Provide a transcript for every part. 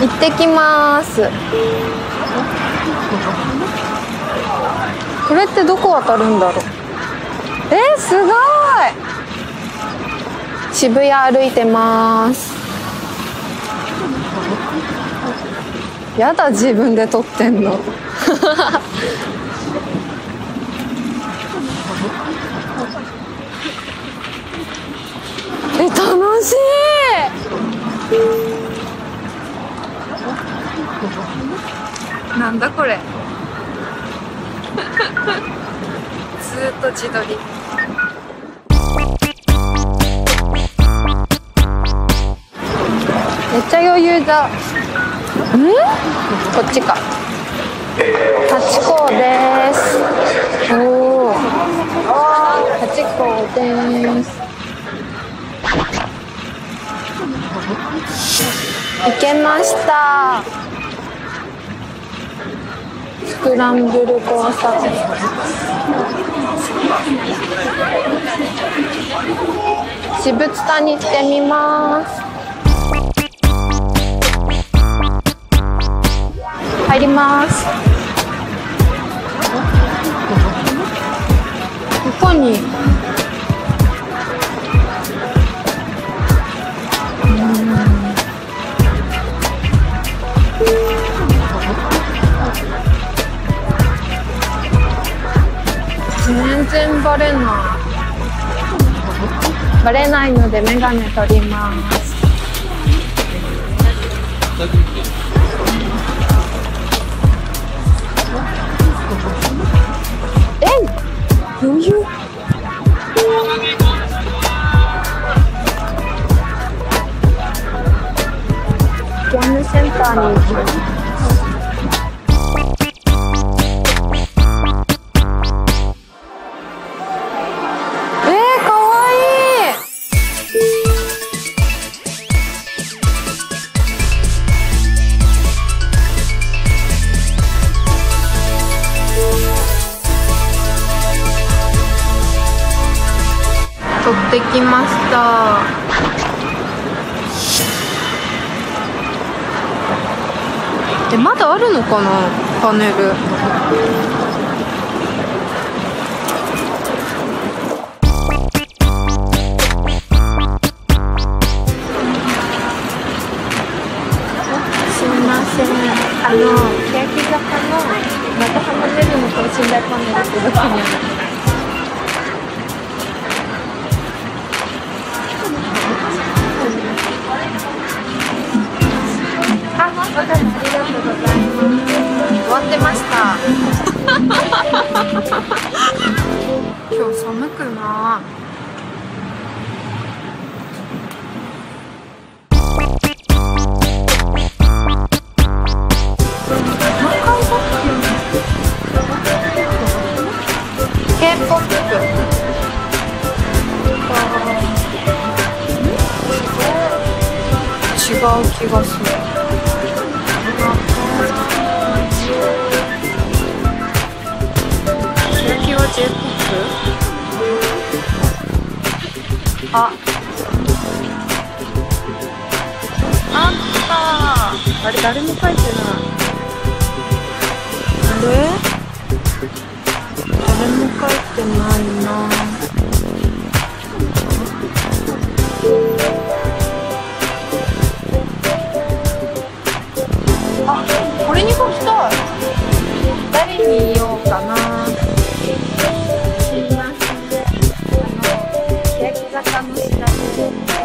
行ってきます。これってどこ渡るんだろう？えー、すごい！渋谷歩いてます。やだ自分で撮ってんの。え楽しい！なんだこれ。ずーっと自撮り。めっちゃ余裕だ。ん？こっちか。ハチ公です。おおハチ公です。行けました。スクランブル交差点私物谷に行ってみます。入ります。ここに。全然バレない。バレないのでメガネ取ります。え？余裕？ゲームセンターに行きます。取ってきました。えまだあるのかなパネル。すみません。あの欅坂の長浜ねるの等身大パネルってどこにあるあ、寒くな？い違う気がする。あ。あった。あれ誰も書いてない。あれ？誰も書いてないな。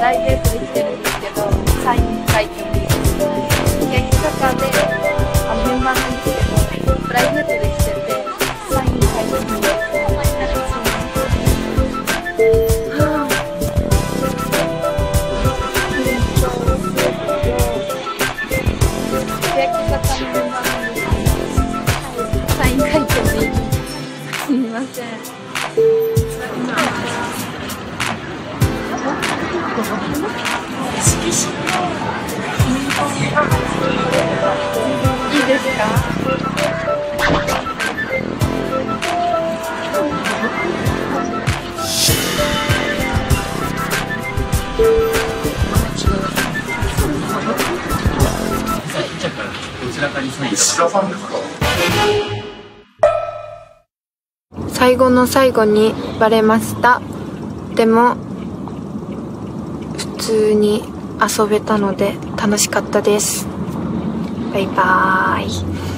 ライベートで来てるんですけどサイン書いてもいいです。か欅坂であメンバーなんですけどプライベートで来ててサイン書い。てもいいですかはあ緊張いいですか最後の最後にバレました。でも通に遊べたので楽しかったです。バイバーイ。